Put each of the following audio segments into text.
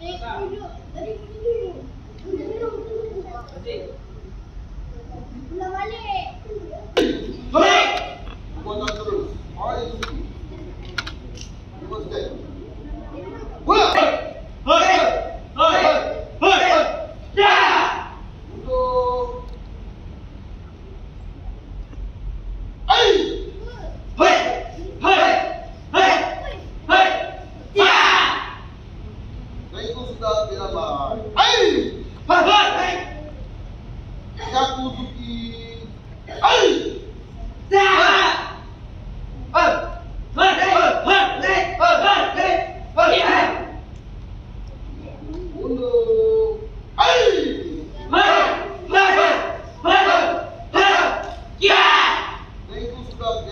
Wala wala eh.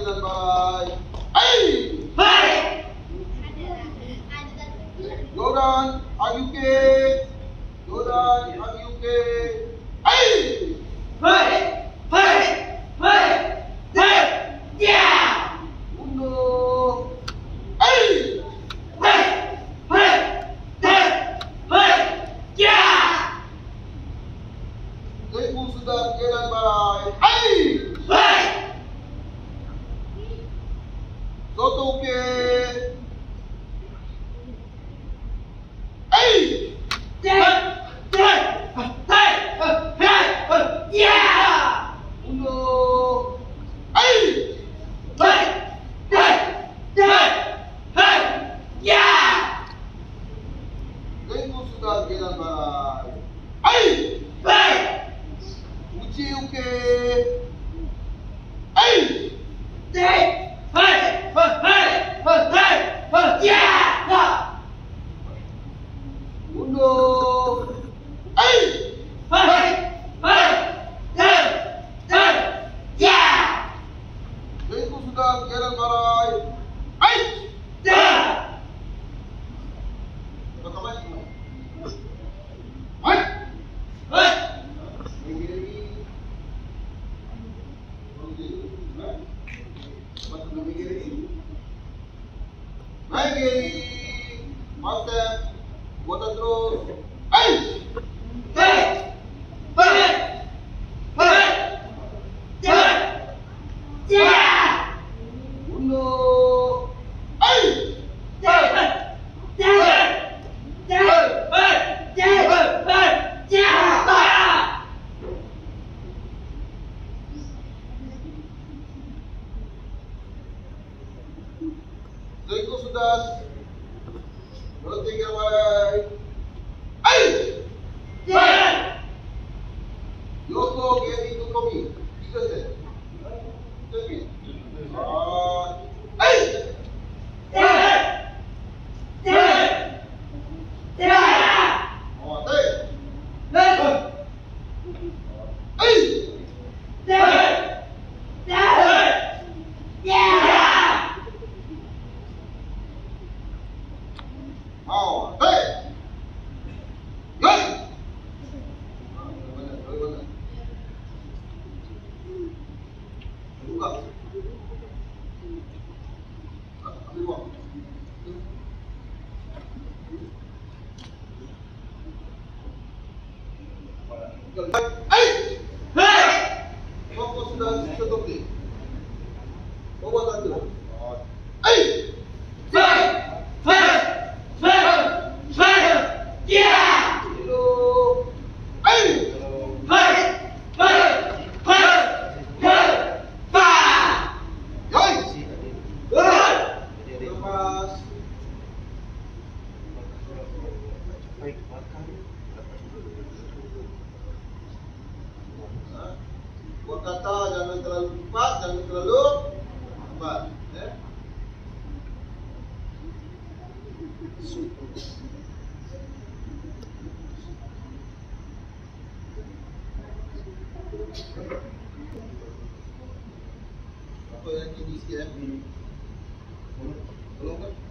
Sudah tidak baik. Ayo. Jordan, are you okay? Jordan, are you okay? Ayo. Untuk. Ayo. Saya itu sudah tidak baik. Ayo. Soto okay. Ayo. Untuk. Ayo. Saya itu sudah tidak baik. Ayo. Uji okay. Ayo. Lagi. Mantap. Buat terus. Ayo. Sudas. Don't think of my Hey! Yeah. Your dog gave it to me. Kata jangan terlalu cepat, jangan terlalu lambat. Eh? Apa yang tinggi sikit eh? Tolong kan?